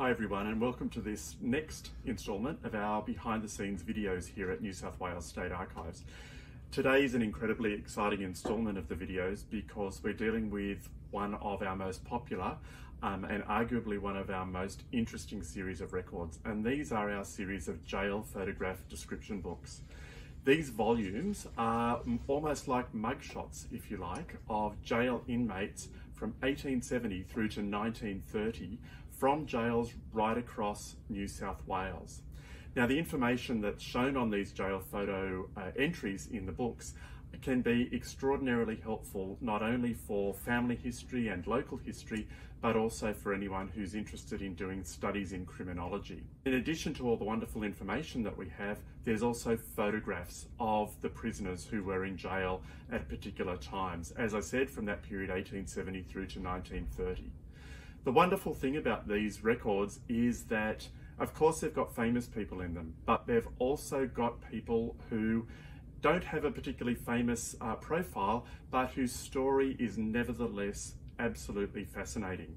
Hi everyone and welcome to this next instalment of our behind the scenes videos here at New South Wales State Archives. Today is an incredibly exciting instalment of the videos because we're dealing with one of our most popular um, and arguably one of our most interesting series of records and these are our series of jail photograph description books. These volumes are almost like mugshots, if you like, of jail inmates from 1870 through to 1930 from jails right across New South Wales. Now, the information that's shown on these jail photo uh, entries in the books can be extraordinarily helpful not only for family history and local history, but also for anyone who's interested in doing studies in criminology. In addition to all the wonderful information that we have, there's also photographs of the prisoners who were in jail at particular times, as I said, from that period 1870 through to 1930. The wonderful thing about these records is that, of course, they've got famous people in them, but they've also got people who don't have a particularly famous uh, profile, but whose story is nevertheless absolutely fascinating.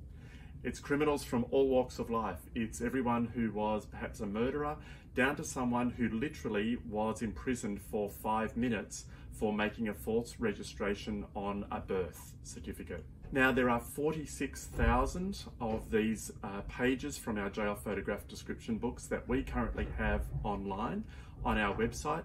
It's criminals from all walks of life. It's everyone who was perhaps a murderer, down to someone who literally was imprisoned for five minutes for making a false registration on a birth certificate. Now, there are 46,000 of these uh, pages from our jail photograph description books that we currently have online on our website,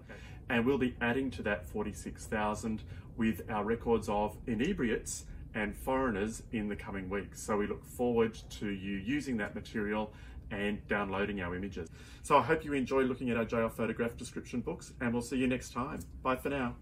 and we'll be adding to that 46,000 with our records of inebriates and foreigners in the coming weeks. So we look forward to you using that material and downloading our images. So I hope you enjoy looking at our jail photograph description books and we'll see you next time. Bye for now.